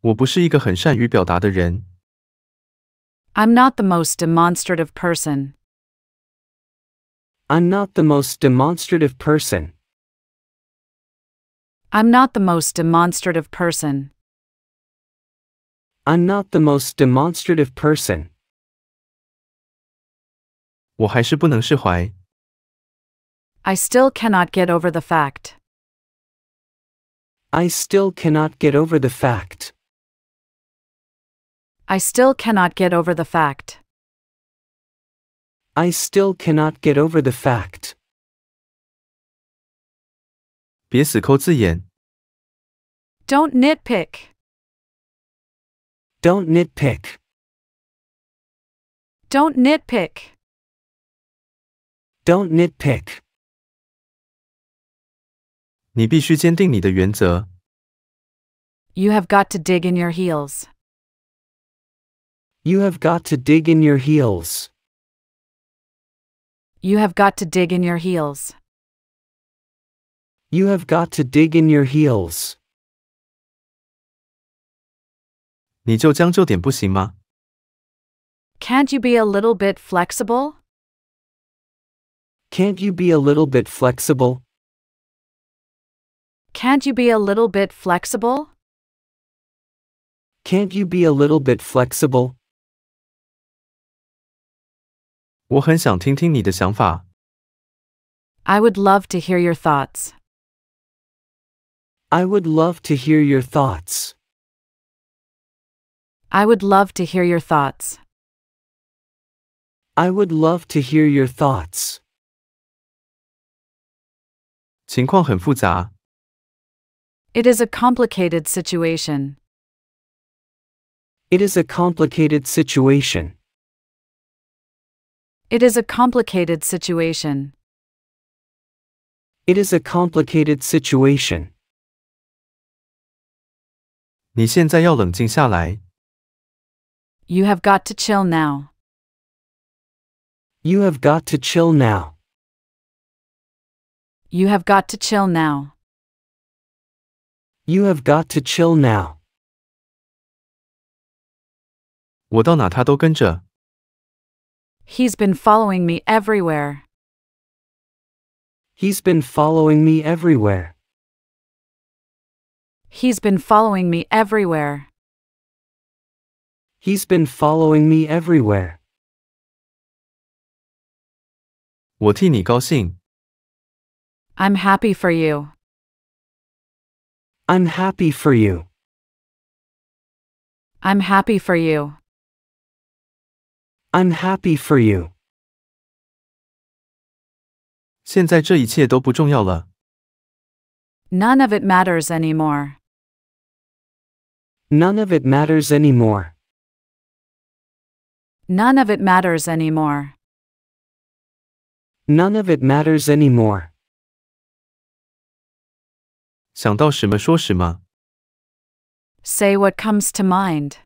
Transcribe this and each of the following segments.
我不是一个很善于表达的人。 I'm not the most demonstrative person. I'm not the most demonstrative person. I'm not the most demonstrative person. I'm not the most demonstrative person. 我还是不能释怀。 I still cannot get over the fact. I still cannot get over the fact. I still cannot get over the fact. I still cannot get over the fact. 别死抠字眼， Don't nitpick. Don't nitpick. Don't nitpick. Don't nitpick. 你必须坚定你的原则。 You have got to dig in your heels. You have got to dig in your heels. You have got to dig in your heels. You have got to dig in your heels. 你就将就点不行吗？ Can't you be a little bit flexible? Can't you be a little bit flexible? Can't you be a little bit flexible? Can't you be a little bit flexible? 我很想听听你的想法。 I would love to hear your thoughts. I would love to hear your thoughts. I would love to hear your thoughts. I would love to hear your thoughts. 情况很复杂， It is a complicated situation. It is a complicated situation. It is a complicated situation. It is a complicated situation. 你现在要冷静下来。 You have got to chill now. You have got to chill now. You have got to chill now. You have got to chill now. 我到哪他都跟着。 He's been following me everywhere. He's been following me everywhere. He's been following me everywhere. He's been following me everywhere. 我替你高兴。 I'm happy for you. I'm happy for you. I'm happy for you. I'm happy for you. 现在这一切都不重要了。 None of it matters anymore. None of it matters anymore. None of it matters anymore. None of it matters anymore. 想到什么说什么。 Say what comes to mind.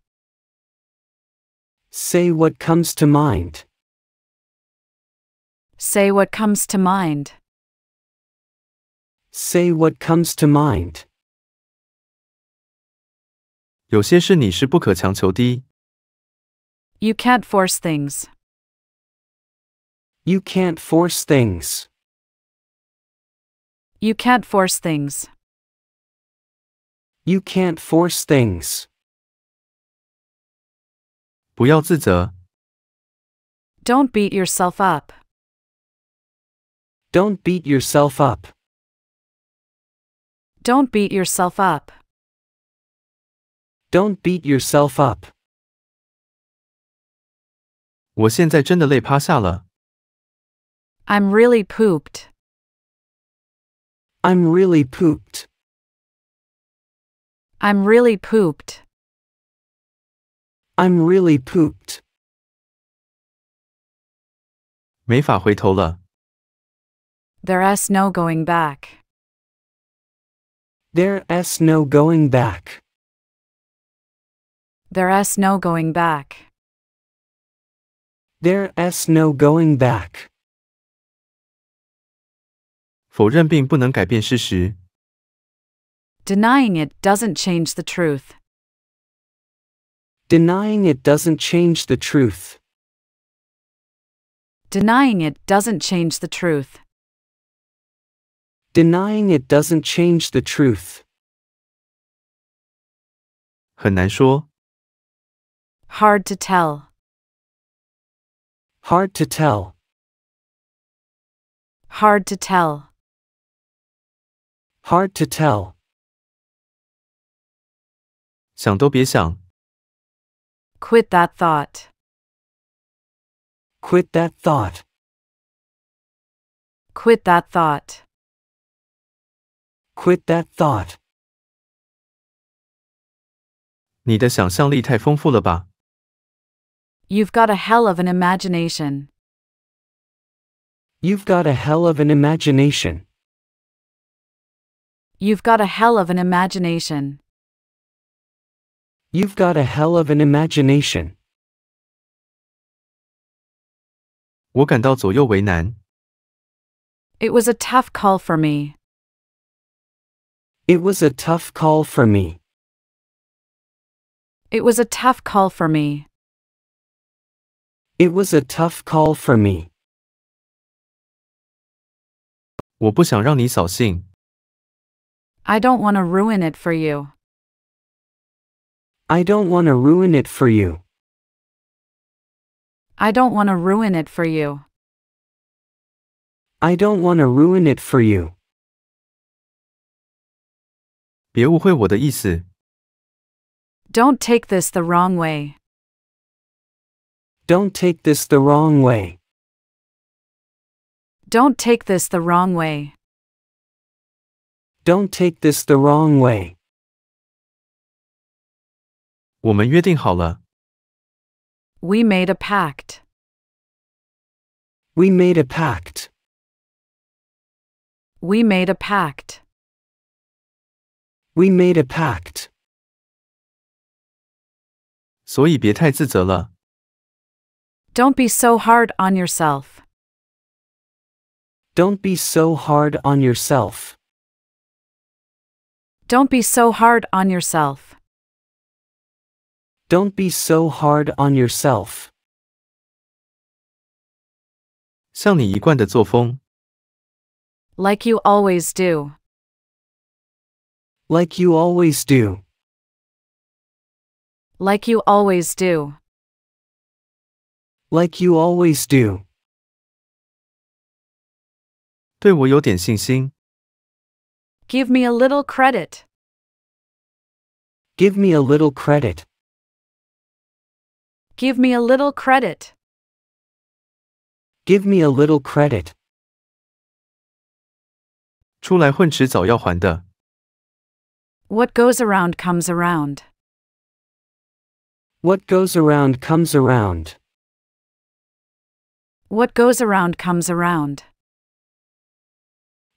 Say what comes to mind. Say what comes to mind. Say what comes to mind. 有些事你是不可强求的。 You can't force things. You can't force things. You can't force things. You can't force things. 不要自责。 Don't beat yourself up. Don't beat yourself up. Don't beat yourself up. Don't beat yourself up. 我现在真的累趴下了。 I'm really pooped. I'm really pooped. I'm really pooped. I'm really pooped. 没法回头了。 There's no going back. There's no going back. There's no going back. There's no going back. 否认并不能改变事实。 Denying it doesn't change the truth. Denying it doesn't change the truth. Denying it doesn't change the truth. Denying it doesn't change the truth. 很难说， Hard to tell. Hard to tell. Hard to tell. Hard to tell. 想都别想， Quit that thought. Quit that thought. Quit that thought. Quit that thought. 你的想象力太丰富了吧？ You've got a hell of an imagination. You've got a hell of an imagination. You've got a hell of an imagination. You've got a hell of an imagination. 我感到左右为难， It was a tough call for me. It was a tough call for me. It was a tough call for me. It was a tough call for me. 我不想让你扫兴， I don't want to ruin it for you. I don't want to ruin it for you. I don't want to ruin it for you. I don't want to ruin it for you. 别误会我的意思， Don't take this the wrong way. Don't take this the wrong way. Don't take this the wrong way. Don't take this the wrong way. 我们约定好了， We made a pact. We made a pact. We made a pact. We made a pact. 所以别太自责了。 Don't be so hard on yourself. Don't be so hard on yourself. Don't be so hard on yourself. Don't be so hard on yourself. 像你一贯的作风， Like you always do. Like you always do. Like you always do. Like you always do. 对我有点信心， Give me a little credit. Give me a little credit. Give me a little credit. Give me a little credit. 出来混迟早要还的。 What goes around comes around. What goes around comes around. What goes around comes around.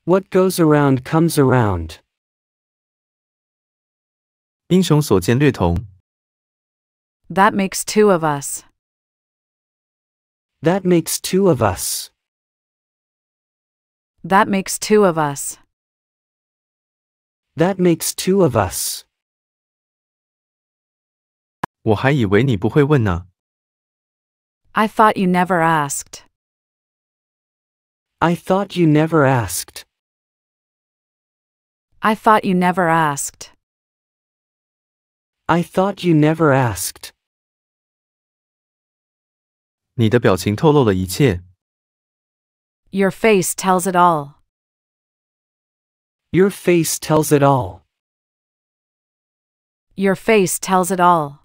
What goes around comes around. 英雄所见略同， That makes two of us. That makes two of us. That makes two of us. That makes two of us. 我还以为你不会问呢。 I thought you never asked. I thought you never asked. I thought you never asked. I thought you never asked. 你的表情透露了一切， Your face tells it all. Your face tells it all. Your face tells it all.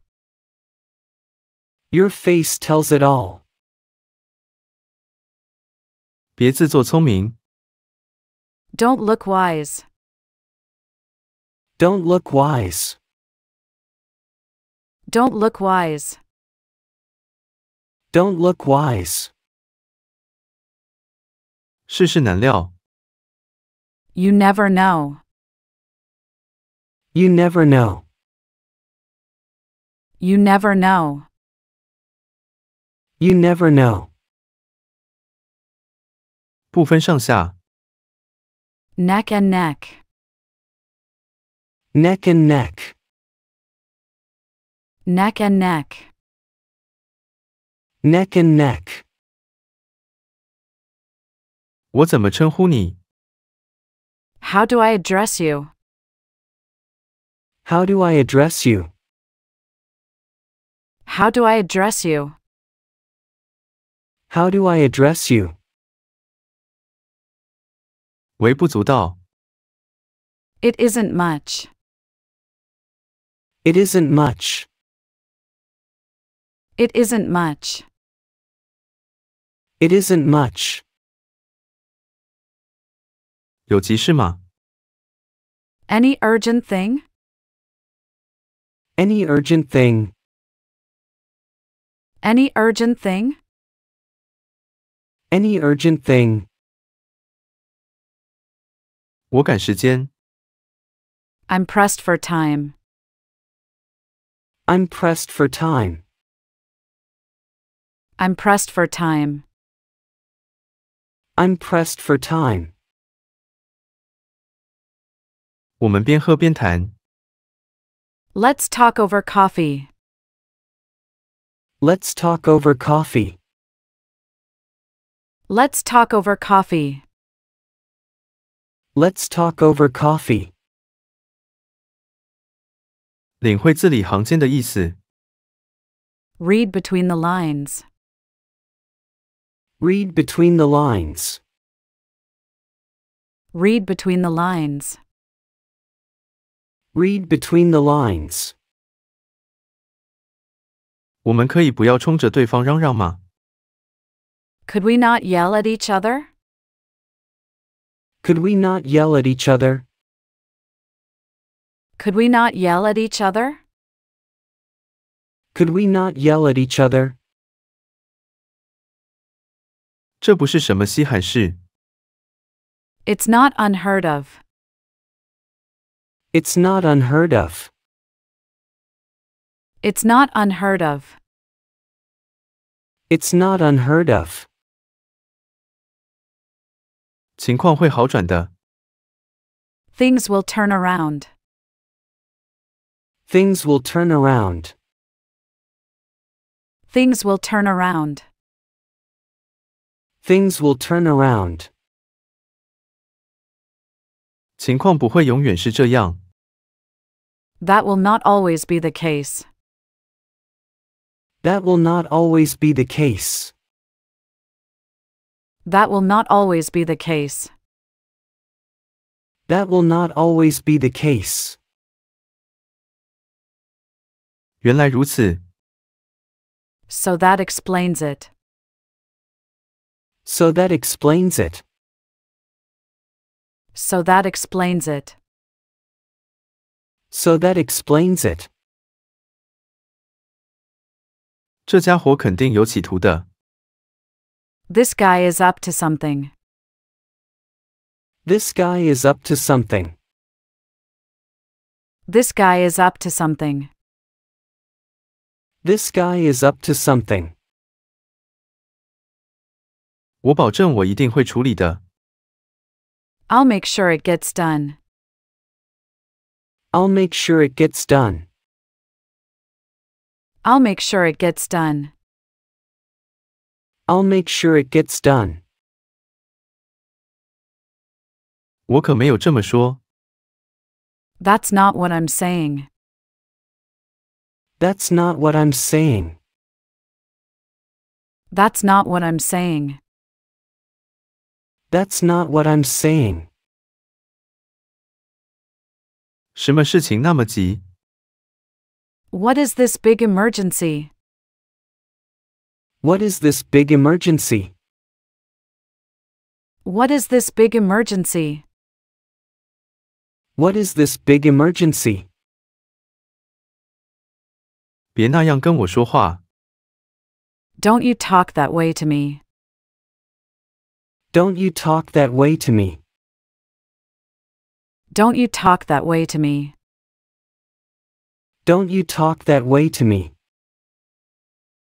Your face tells it all. 别自作聪明， Don't look wise. Don't look wise. Don't look wise. Don't look wise. 世事难料， You never know. You never know. You never know. You never know. 不分上下， Neck and neck. Neck and neck. Neck and neck. Neck and neck. 我怎么称呼你？ How do I address you? How do I address you? How do I address you? How do I address you? 微不足道。 It isn't much. It isn't much. It isn't much. It isn't much. 有急事吗？ Any urgent thing? Any urgent thing. Any urgent thing? Any urgent thing. 我赶时间。 I'm pressed for time. I'm pressed for time. I'm pressed for time. I'm pressed for time. 我们边喝边谈。 Let's talk over coffee. Let's talk over coffee. Let's talk over coffee. Let's talk over coffee. 领会字里行间的意思。 Read between the lines. Read between the lines. Read between the lines. Read between the lines. 我们可以不要冲着对方嚷嚷吗？ Could we not yell at each other? Could we not yell at each other? Could we not yell at each other? Could we not yell at each other? 这不是什么稀罕事。 It's not unheard of. It's not unheard of. It's not unheard of. It's not unheard of. 情况会好转的。 Things will turn around. Things will turn around. Things will turn around. Things will turn around. 情况不会永远是这样。 That will not always be the case. That will not always be the case. That will not always be the case. That will not always be the case. 原来如此， So that explains it. So that explains it. So that explains it. So that explains it. 这家伙肯定有企图的。 This guy is up to something. This guy is up to something. This guy is up to something. This guy is up to something. 我保证我一定会处理的。 I'll make sure it gets done. I'll make sure it gets done. I'll make sure it gets done. I'll make sure it gets done. 我可没有这么说。 That's not what I'm saying. That's not what I'm saying. That's not what I'm saying. That's not what I'm saying. 什么事情那么急？ What is this big emergency? What is this big emergency? What is this big emergency? What is this big emergency? 别那样跟我说话。 Don't you talk that way to me. Don't you talk that way to me. Don't you talk that way to me. Don't you talk that way to me.